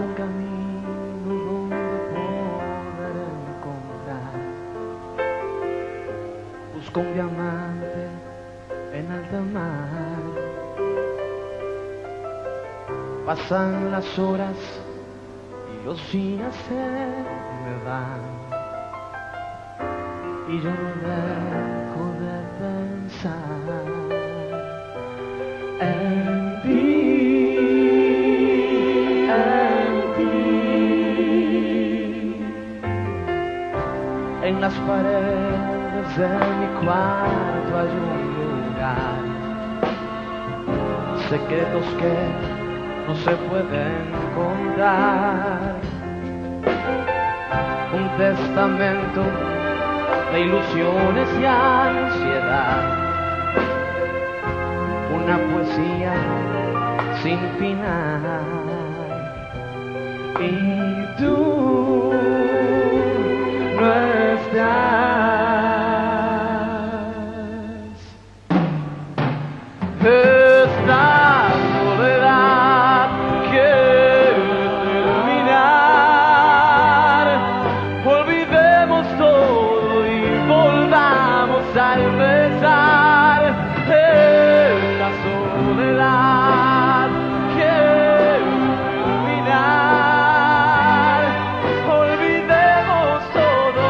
un camino donde poder encontrar. Busco un diamante en alta mar. Pasan las horas y los días se me van. Y yo no dejo de pensar. En las paredes de mi cuarto hay un lugar, secretos que no se pueden contar. Un testamento de ilusiones y ansiedad. Una poesía sin final. Y tú Esta soledad quiere terminar. Olvidemos todo y volvamos a empezar. Esta soledad quiere terminar. Olvidemos todo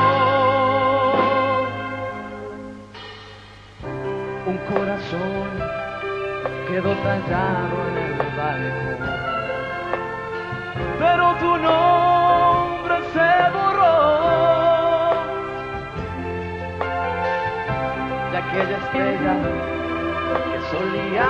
un corazón quedó tallado en el balcón. Pero tu nombre se borró de aquella estrella que solíamos